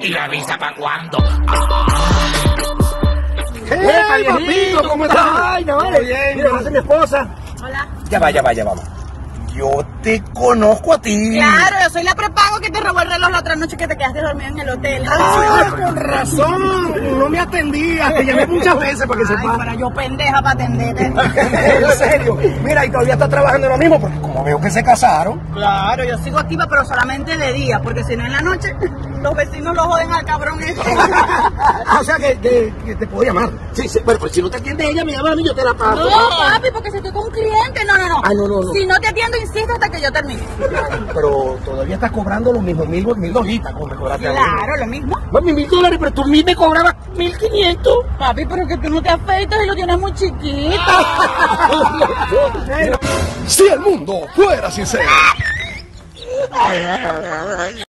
¿Y la visa para cuándo? ¡Hey, papito! ¿Cómo estás? Ay, no, vale. bien. Mira, esa es mi esposa. Hola. Ya va, ya va, ya va. Yo te conozco a ti. Claro, yo soy la prepago que te robó el reloj la otra noche que te quedaste dormido en el hotel. Ay, con razón. No me atendías. Te llamé muchas veces para que Ay, pero yo pendeja para atenderte. en serio. Mira, y todavía está trabajando en lo mismo porque como veo que se casaron. Claro, yo sigo activa, pero solamente de día, porque si no en la noche, los vecinos lo joden al cabrón este. Ah, o sea que, que- que te puedo llamar. Sí, sí. Bueno, pues si no te atiende ella, me llama a mí, yo te la paso. No, papi, porque si estoy con un cliente, no, no, no. Ah, no, no, no. Si no te atiendo, insisto hasta que yo termine. Pero todavía estás cobrando los mismos mil, mil dolitas como me cobraste. Claro, lo mismo. Mami, mil dólares, pero tú a mí me cobrabas mil quinientos. Papi, pero que tú no te afeitas y lo tienes muy chiquito. Si el mundo fuera sincero.